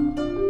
Música